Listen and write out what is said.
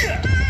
Yeah.